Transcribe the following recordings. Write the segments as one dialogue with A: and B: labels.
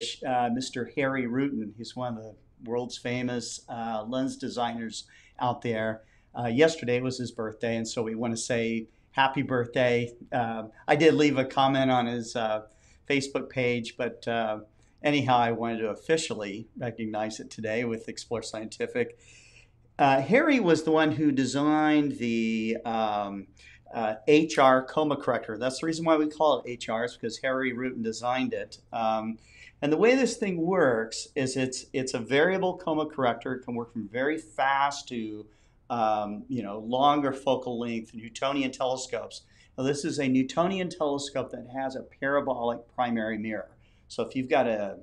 A: uh, Mr. Harrie Rutten. He's one of the world's famous uh, lens designers out there. Uh, yesterday was his birthday, and so we want to say happy birthday. Um, I did leave a comment on his uh, Facebook page, but uh, anyhow, I wanted to officially recognize it today with Explore Scientific. Uh, Harrie was the one who designed the um, uh, HR coma corrector. That's the reason why we call it HR, is because Harrie Rutten designed it. Um, and the way this thing works is it's it's a variable coma corrector. It can work from very fast to um, you know longer focal length Newtonian telescopes. Now this is a Newtonian telescope that has a parabolic primary mirror. So if you've got a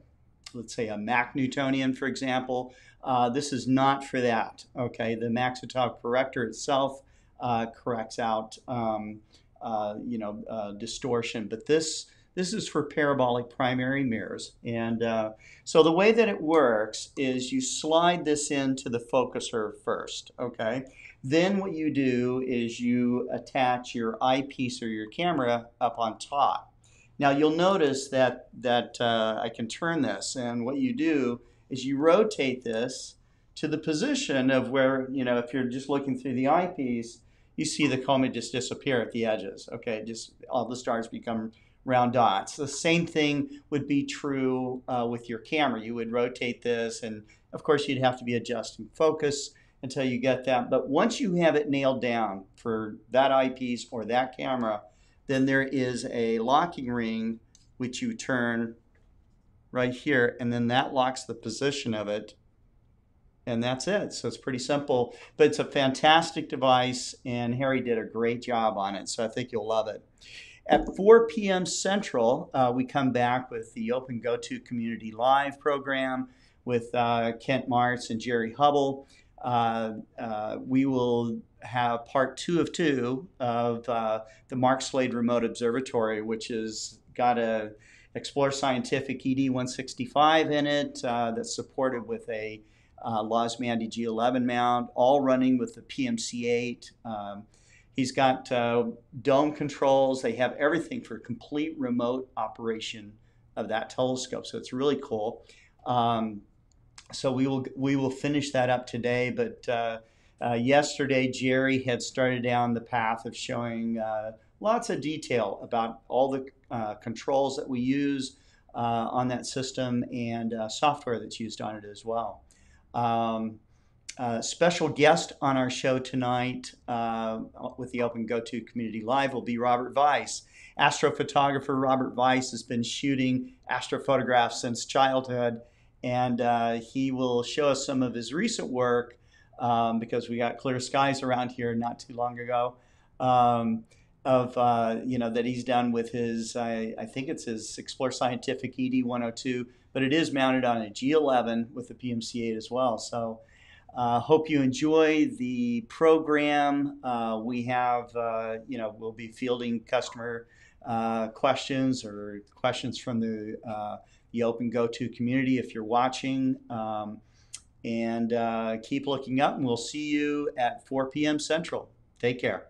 A: let's say a Mak Newtonian, for example, uh, this is not for that. Okay, the Maksutov corrector itself uh, corrects out um, uh, you know uh, distortion, but this this is for parabolic primary mirrors. And uh, so the way that it works is you slide this into the focuser first, okay? Then what you do is you attach your eyepiece or your camera up on top. Now you'll notice that, that uh, I can turn this and what you do is you rotate this to the position of where, you know, if you're just looking through the eyepiece, you see the coma just disappear at the edges, okay? Just all the stars become round dots. The same thing would be true uh, with your camera. You would rotate this, and of course, you'd have to be adjusting focus until you get that. But once you have it nailed down for that eyepiece or that camera, then there is a locking ring which you turn right here, and then that locks the position of it. And that's it. So it's pretty simple, but it's a fantastic device, and Harrie did a great job on it. So I think you'll love it. At 4 p.m. Central, uh, we come back with the OpenGOTO Community Live program with uh, Kent Martz and Jerry Hubbell. Uh, uh we will have part two of two of uh, the Mark Slade Remote Observatory, which has got a Explore Scientific ED165 in it uh, that's supported with a uh, Losmandy G11 mount, all running with the PMC8. Um, He's got uh, dome controls. They have everything for complete remote operation of that telescope. So it's really cool. Um, so we will we will finish that up today. But uh, uh, yesterday, Jerry had started down the path of showing uh, lots of detail about all the uh, controls that we use uh, on that system and software that's used on it as well. Um, uh, special guest on our show tonight uh, with the OpenGOTO Community Live will be Robert Vice. Astrophotographer Robert Vice has been shooting astrophotographs since childhood, and uh, he will show us some of his recent work um, because we got clear skies around here not too long ago. Um, of uh, you know that he's done with his I, I, think it's his Explore Scientific ED 102, but it is mounted on a G11 with the PMC8 as well. So uh, hope you enjoy the program. Uh, we have, uh, you know, we'll be fielding customer uh, questions or questions from the, uh, the OpenGOTO community if you're watching. Um, and keep looking up, and we'll see you at 4 p.m. Central. Take care.